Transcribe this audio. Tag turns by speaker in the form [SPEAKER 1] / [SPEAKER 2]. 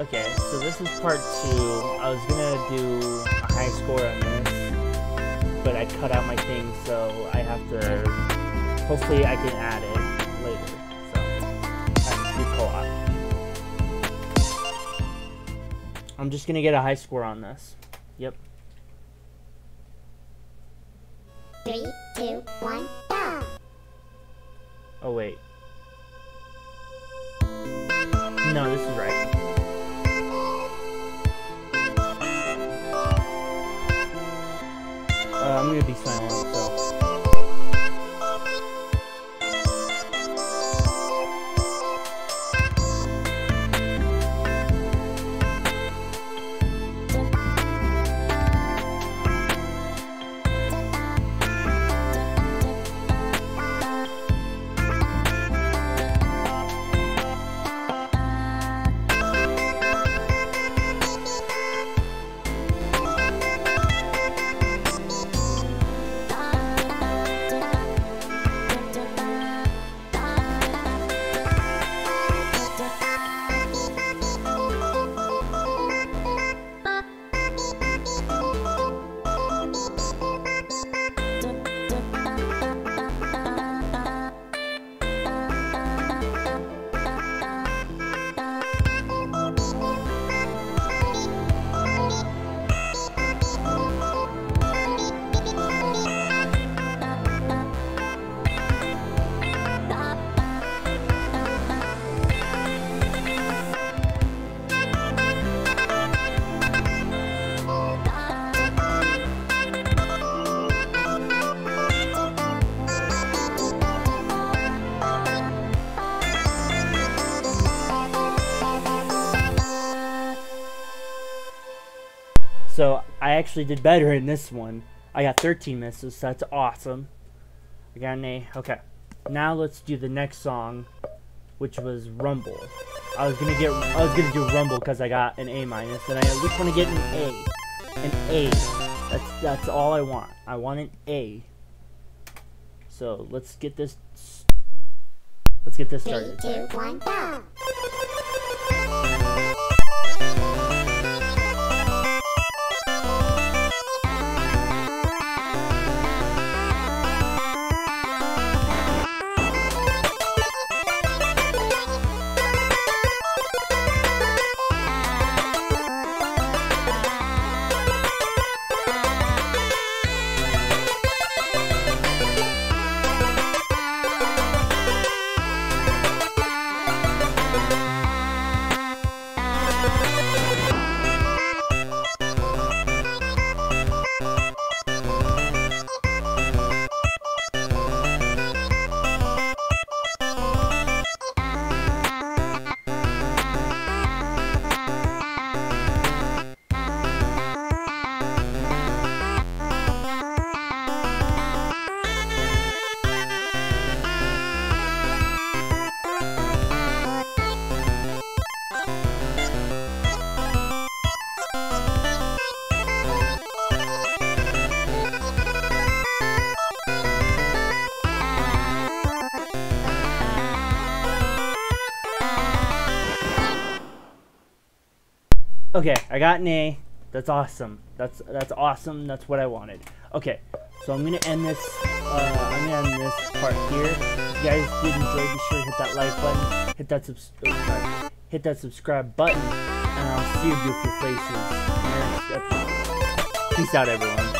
[SPEAKER 1] Okay, so this is part two. I was gonna do a high score on this, but I cut out my thing, so I have to. Hopefully, I can add it later. So, I do co-op. I'm just gonna get a high score on this. Yep.
[SPEAKER 2] Three, two, one, go!
[SPEAKER 1] Oh wait. No, this is right. So I actually did better in this one. I got 13 misses. So that's awesome. I got an A. Okay. Now let's do the next song, which was Rumble. I was gonna get. I was gonna do Rumble because I got an A minus, and I at least want to get an A. An A. That's that's all I want. I want an A. So let's get this. Let's get this started.
[SPEAKER 2] two, one, go!
[SPEAKER 1] Okay, I got an A. That's awesome. That's that's awesome. That's what I wanted. Okay, so I'm gonna end this. Uh, I'm gonna end this part here. If you guys did enjoy, be sure to hit that like button, hit that subs oh, hit that subscribe button, and I'll see your beautiful faces. Peace out, everyone.